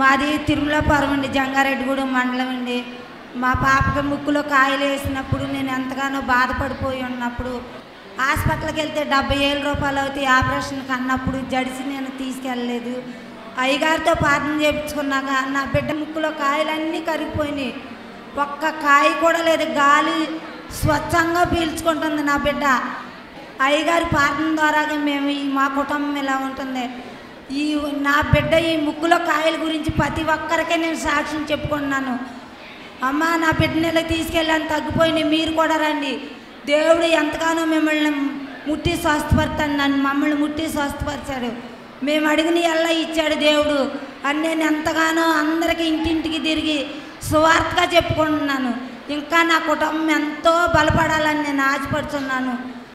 మాది తిరుమలపురం అండి జంగారెడ్డిగూడెం మండలం అండి. మా పాపకి ముక్కులో కాయలు వేసినప్పుడు నేను ఎంతగానో బాధపడిపోయి ఉన్నప్పుడు హాస్పిటల్కి వెళ్తే డెబ్బై ఏళ్ళ రూపాయలు అవుతాయి ఆపరేషన్కి అన్నప్పుడు జడిసి నేను తీసుకెళ్ళలేదు. అయ్యగారితో ప్రార్థన చేయించుకున్నాక నా బిడ్డ ముక్కులో కాయలన్నీ కరిగిపోయినాయి. ఒక్క కాయ కూడా లేదు గాలి స్వచ్ఛంగా పీల్చుకుంటుంది నా బిడ్డ. అయ్యగారి ప్రార్థన ద్వారాగా మేము మా కుటుంబం ఇలా ఉంటుంది. ఈ నా బిడ్డ ఈ ముక్కులో కాయల గురించి ప్రతి ఒక్కరికే నేను సాక్ష్యం చెప్పుకుంటున్నాను. అమ్మ నా బిడ్డని ఇలా తీసుకెళ్ళాను తగ్గిపోయినాయి మీరు కూడా రండి. దేవుడు ఎంతగానో మిమ్మల్ని ముట్టి స్వస్థపడతాను నన్ను మమ్మల్ని ముట్టి స్వస్థపరిచాడు. మేము అడిగిన ఎల్లా ఇచ్చాడు దేవుడు. అని నేను ఎంతగానో అందరికీ ఇంటింటికి తిరిగి సువార్తగా చెప్పుకుంటున్నాను. ఇంకా నా కుటుంబం ఎంతో బలపడాలని నేను ఆశపడుతున్నాను.